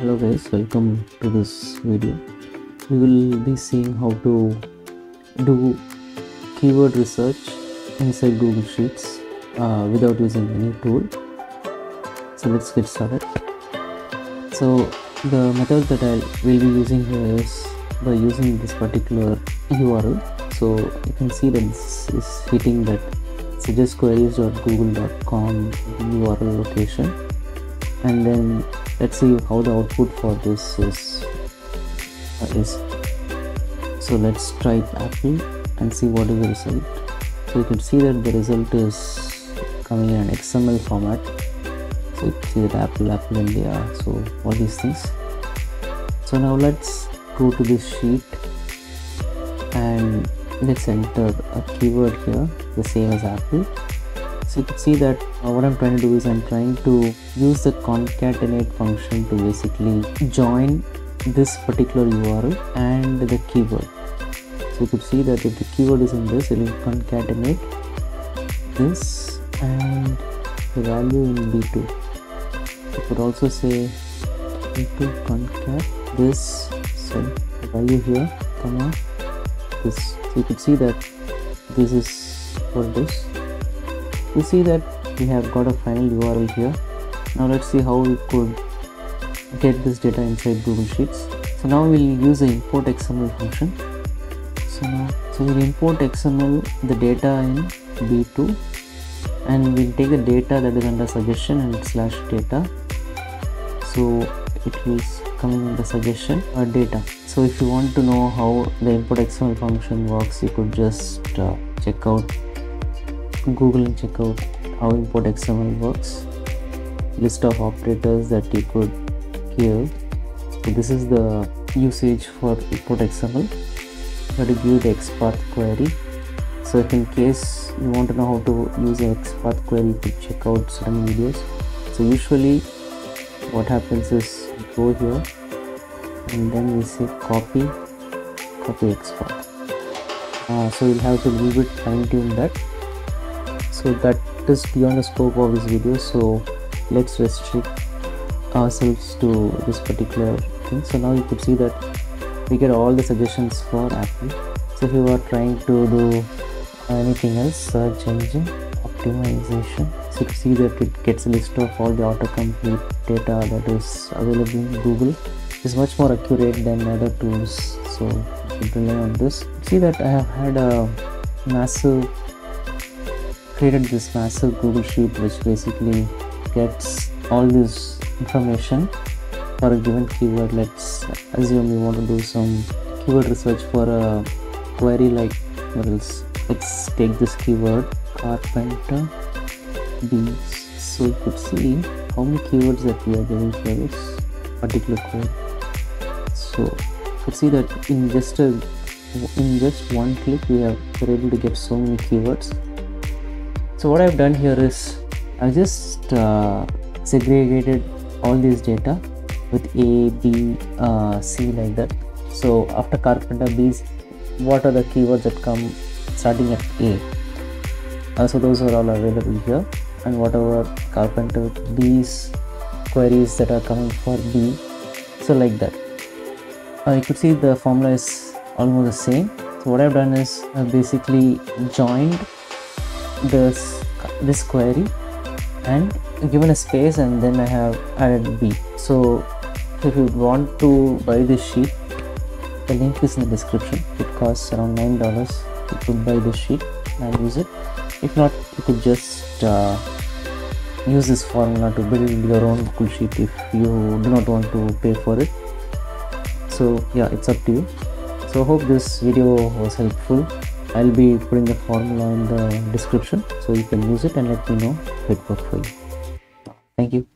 hello guys welcome to this video. We will be seeing how to do keyword research inside google sheets uh, without using any tool. So let's get started. So the method that i will be using here is by using this particular url so you can see that this is hitting that suggest suggestqueries.google.com url location. And then let's see how the output for this is uh, is so let's try apple and see what is the result. So you can see that the result is coming in an xml format. So you can see that apple apple india so all these things. So now let's go to this sheet and let's enter a keyword here the same as apple so you can see that uh, what I'm trying to do is I'm trying to use the concatenate function to basically join this particular URL and the keyword. So you could see that if the keyword is in this, it will concatenate this and the value in B2. You could also say into concat this so value here comma this. So you could see that this is what it is you see that we have got a final url here. Now let's see how we could get this data inside google sheets. So now we'll use the import xml function. So now so we'll import xml the data in b2 and we'll take the data that is under suggestion and slash data. So it is coming in the suggestion or data. So if you want to know how the import xml function works you could just uh, check out google and check out how import xml works. List of operators that you could give so this is the usage for import xml you have to give the xpath query. So if in case you want to know how to use an xpath query you could check out certain videos. So usually what happens is we go here and then we say copy copy xpath uh, so you'll have to little bit fine tune that so that is beyond the scope of this video. So let's restrict ourselves to this particular thing. So now you could see that we get all the suggestions for apple. So if you are trying to do anything else search engine optimization. So you see that it gets a list of all the autocomplete data that is available in google. It's much more accurate than other tools. So you rely on this. See that i have had a massive created this massive google sheet which basically gets all this information for a given keyword. Let's assume we want to do some keyword research for a query like what else? Let's take this keyword carpenter bees so you could see how many keywords that we are getting for this particular query. So you could see that in just a in just one click we're able to get so many keywords so what I've done here is I've just uh, segregated all this data with A, B, uh, C like that. So after carpenter bees, what are the keywords that come starting at A? Uh, so those are all available here and whatever carpenter bees queries that are coming for B. So like that. Uh, you could see the formula is almost the same. So what I've done is I've basically joined this this query and given a space and then I have added B. So if you want to buy this sheet, the link is in the description. It costs around nine dollars. You could buy this sheet and use it. If not, you could just uh, use this formula to build your own Google sheet if you do not want to pay for it. So yeah, it's up to you. So hope this video was helpful I'll be putting the formula in the description so you can use it and let me know if it worked for you. Thank you.